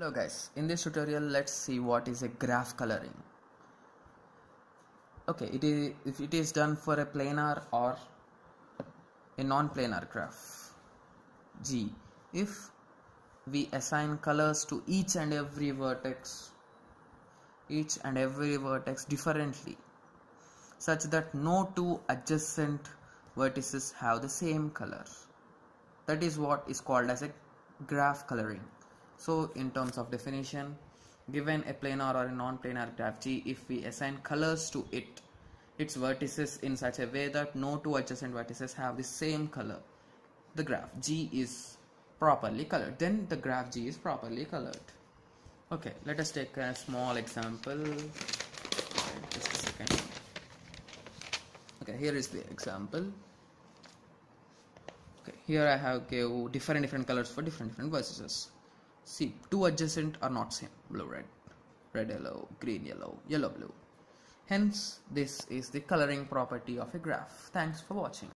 Hello guys, in this tutorial let's see what is a graph coloring. Okay, it is if it is done for a planar or a non-planar graph. G. If we assign colors to each and every vertex each and every vertex differently such that no two adjacent vertices have the same color. That is what is called as a graph coloring so in terms of definition, given a planar or a non-planar graph G, if we assign colors to it, its vertices in such a way that no two adjacent vertices have the same color, the graph G is properly colored. Then the graph G is properly colored. Okay, let us take a small example. Just a second. Okay, here is the example. Okay, here I have give different different colors for different different vertices see two adjacent are not same. Blue red. Red yellow. Green yellow. Yellow blue. Hence this is the coloring property of a graph. Thanks for watching